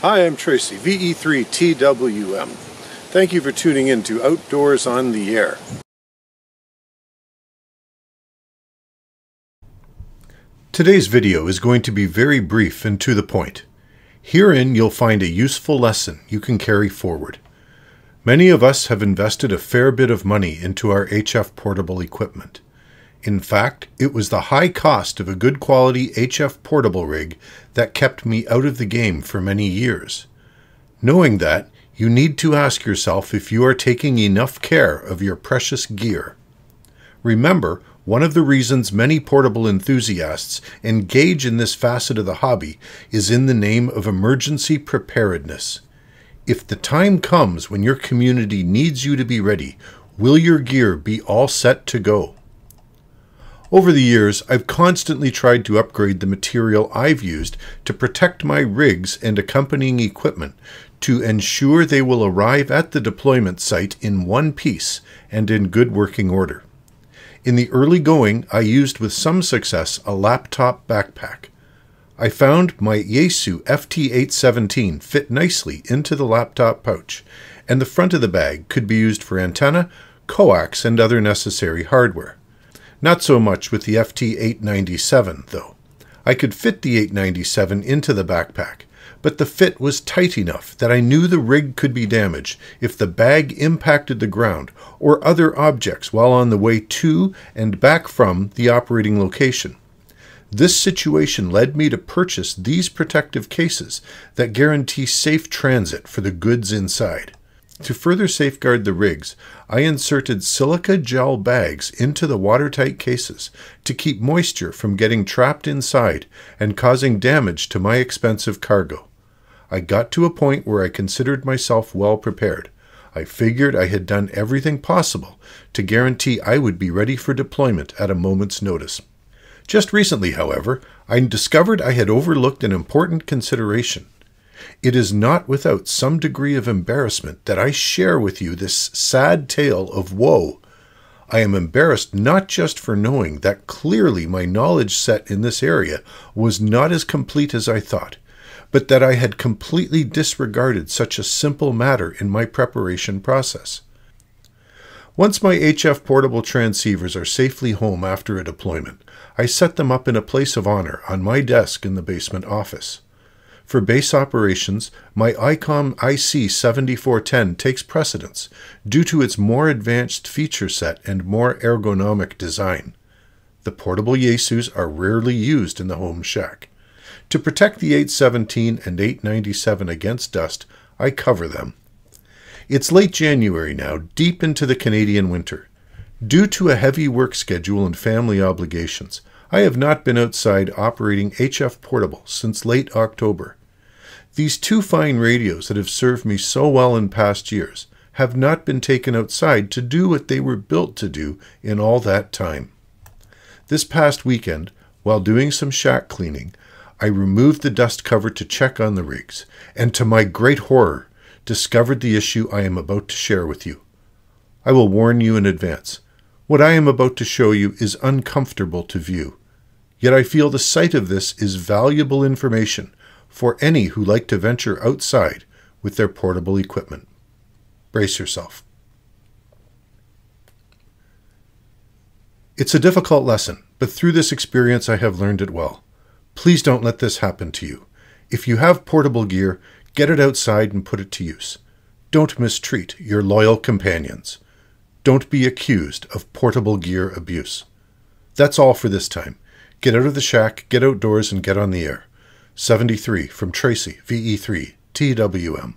Hi, I'm Tracy, VE3TWM. Thank you for tuning in to Outdoors on the Air. Today's video is going to be very brief and to the point. Herein you'll find a useful lesson you can carry forward. Many of us have invested a fair bit of money into our HF portable equipment. In fact, it was the high cost of a good quality HF portable rig that kept me out of the game for many years. Knowing that, you need to ask yourself if you are taking enough care of your precious gear. Remember, one of the reasons many portable enthusiasts engage in this facet of the hobby is in the name of emergency preparedness. If the time comes when your community needs you to be ready, will your gear be all set to go? Over the years, I've constantly tried to upgrade the material I've used to protect my rigs and accompanying equipment to ensure they will arrive at the deployment site in one piece and in good working order. In the early going, I used with some success a laptop backpack. I found my Yaesu FT817 fit nicely into the laptop pouch, and the front of the bag could be used for antenna, coax, and other necessary hardware. Not so much with the FT897, though. I could fit the 897 into the backpack, but the fit was tight enough that I knew the rig could be damaged if the bag impacted the ground or other objects while on the way to and back from the operating location. This situation led me to purchase these protective cases that guarantee safe transit for the goods inside. To further safeguard the rigs, I inserted silica gel bags into the watertight cases to keep moisture from getting trapped inside and causing damage to my expensive cargo. I got to a point where I considered myself well prepared. I figured I had done everything possible to guarantee I would be ready for deployment at a moment's notice. Just recently, however, I discovered I had overlooked an important consideration. It is not without some degree of embarrassment that I share with you this sad tale of woe. I am embarrassed not just for knowing that clearly my knowledge set in this area was not as complete as I thought, but that I had completely disregarded such a simple matter in my preparation process. Once my HF portable transceivers are safely home after a deployment, I set them up in a place of honor on my desk in the basement office. For base operations, my ICOM IC7410 takes precedence due to its more advanced feature set and more ergonomic design. The portable Yaesus are rarely used in the home shack. To protect the 817 and 897 against dust, I cover them. It's late January now, deep into the Canadian winter. Due to a heavy work schedule and family obligations, I have not been outside operating HF Portable since late October. These two fine radios that have served me so well in past years have not been taken outside to do what they were built to do in all that time. This past weekend, while doing some shack cleaning, I removed the dust cover to check on the rigs, and to my great horror, discovered the issue I am about to share with you. I will warn you in advance. What I am about to show you is uncomfortable to view. Yet I feel the sight of this is valuable information for any who like to venture outside with their portable equipment. Brace yourself. It's a difficult lesson, but through this experience I have learned it well. Please don't let this happen to you. If you have portable gear, get it outside and put it to use. Don't mistreat your loyal companions. Don't be accused of portable gear abuse. That's all for this time. Get out of the shack, get outdoors, and get on the air. 73 from Tracy, VE3, TWM.